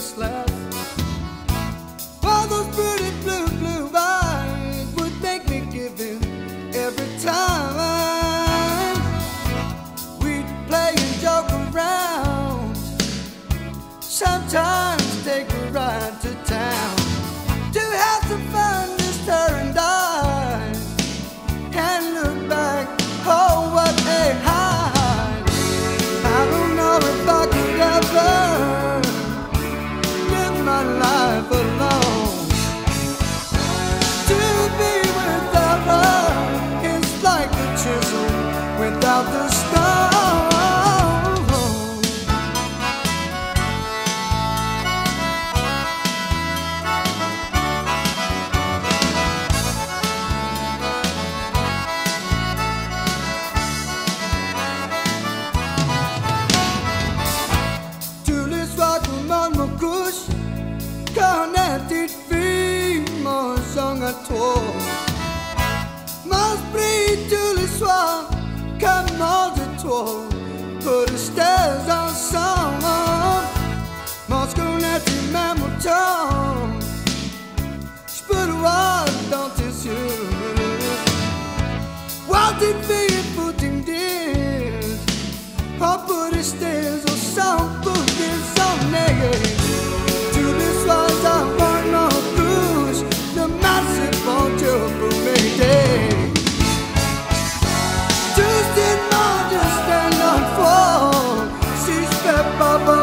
just left alone. To be without is like chisel without the stars. à toi. M'inspire tous les de toi. Pour rester ensemble, parce qu'on est du même temps. Je peux le voir dans tes yeux. What it be putting this? Or sound? Baba.